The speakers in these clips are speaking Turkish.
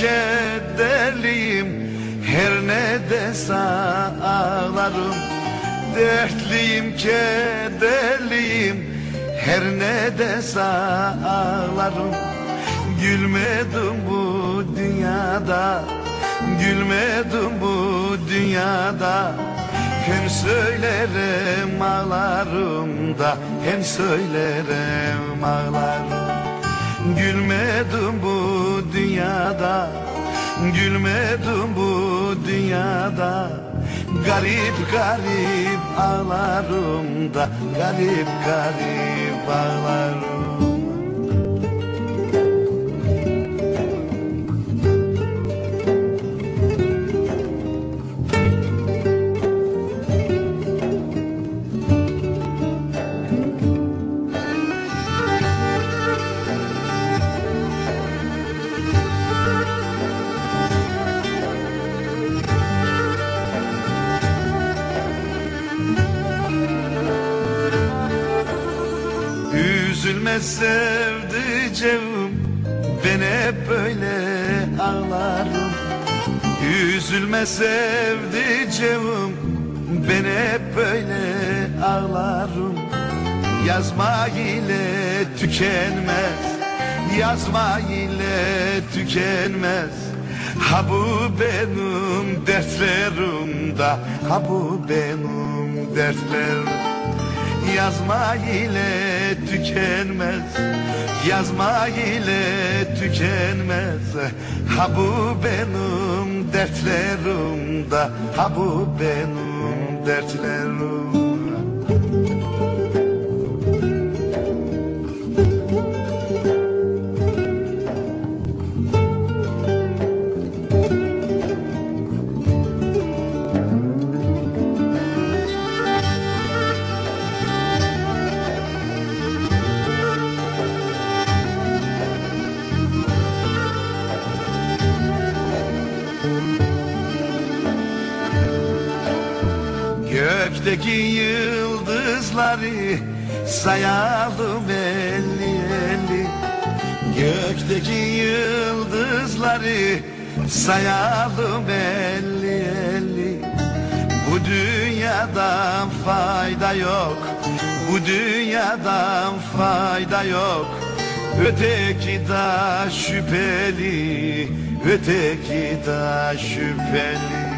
kederliyim Her ne dese ağlarım. Dertliyim kederliyim Her ne dese ağlarım. Gülmedim bu dünyada Gülmedim bu dünyada. Hem söylerim ağlarım da Hem söylerim ağlarım. Gülmedim bu dünyada. Gülmedim bu dünyada. Garip garip ağlarım da Garip garip ağlarım Üzülme sevdiceğim Ben hep böyle ağlarım. Üzülme sevdiceğim Ben hep böyle ağlarım. Yazma ile tükenmez Yazma ile tükenmez. Ha bu benim dertlerim da Ha bu benim dertlerim Yazma ile tükenmez Yazma ile tükenmez. Ha bu benim dertlerim da Ha bu benim dertlerim Gökteki yıldızları sayalım elli elli. Gökteki yıldızları sayalım elli elli. Bu dünyadan fayda yok Bu dünyadan fayda yok. Öteki da şüpheli Öteki da şüpheli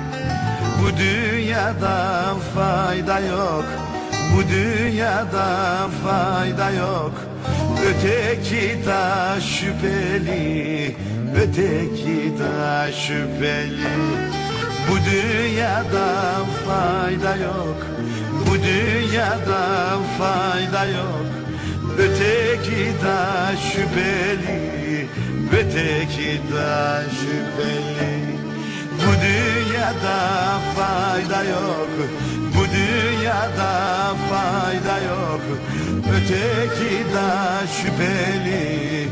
bu dünyadan fayda yok. Bu dünyadan fayda yok. Öteki da şüpheli. Öteki da şüpheli. Bu dünyadan fayda yok. Bu dünyadan fayda yok. Öteki da şüpheli. Öteki da şüpheli dünyada fayda yok. Bu dünyada fayda yok. Öteki da şüpheli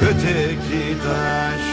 Öteki da